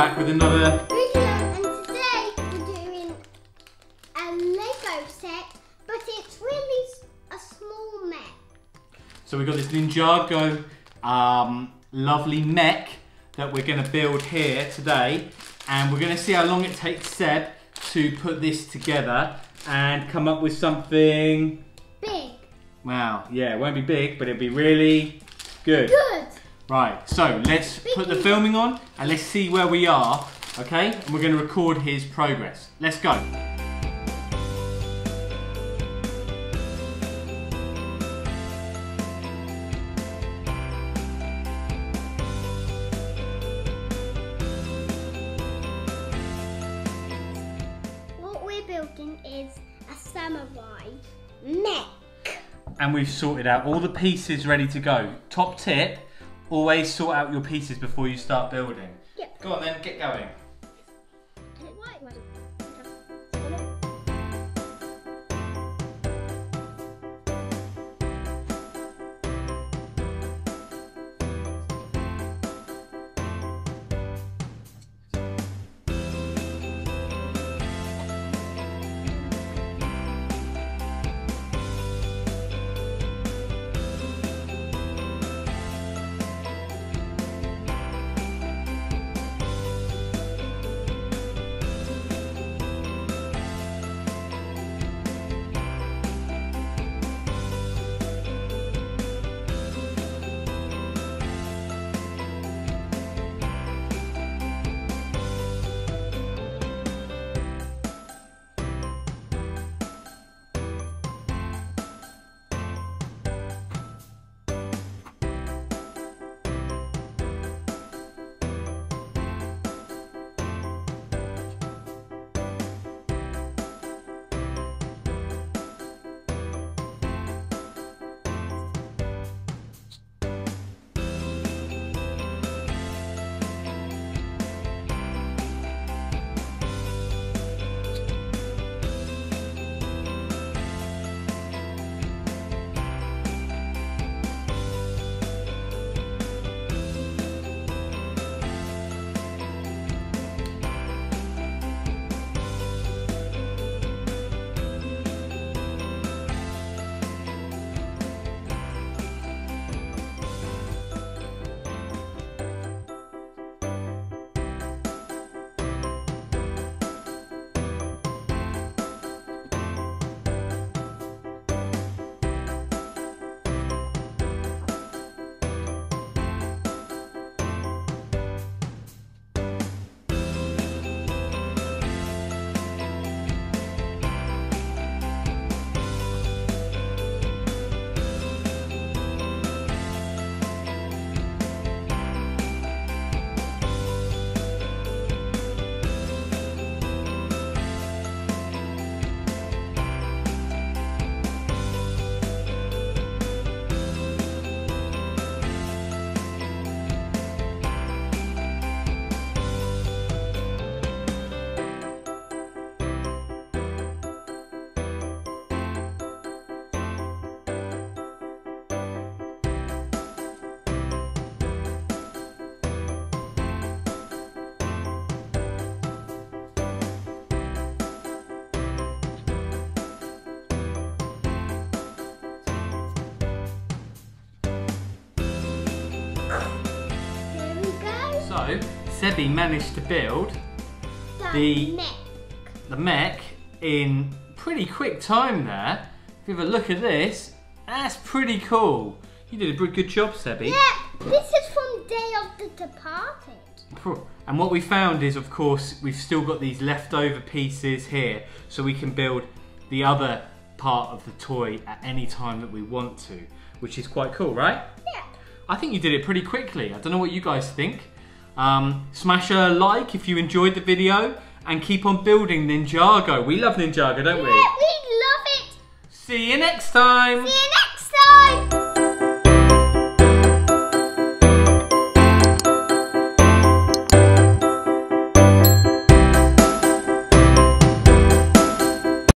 back with another. Video, and today we're doing a Lego set, but it's really a small mech. So we've got this Ninjago um, lovely mech that we're going to build here today, and we're going to see how long it takes Seb to put this together and come up with something. Big. Wow, yeah, it won't be big, but it'll be really good. Good. Right, so let's put the filming on and let's see where we are, okay? And we're going to record his progress. Let's go. What we're building is a samurai mech. And we've sorted out all the pieces ready to go. Top tip, always sort out your pieces before you start building. Yep. Go on then, get going. So, Sebby managed to build The, The- mech. the mech in pretty quick time there. If you have a look at this, that's pretty cool. You did a pretty good job, Sebby. Yeah, this is from Day of the Departed. And what we found is, of course, we've still got these leftover pieces here, so we can build the other part of the toy at any time that we want to, which is quite cool, right? Yeah. I think you did it pretty quickly. I don't know what you guys think. Um, smash a like if you enjoyed the video, and keep on building Ninjago. We love Ninjago, don't we? Yeah, we love it. See you next time. See you next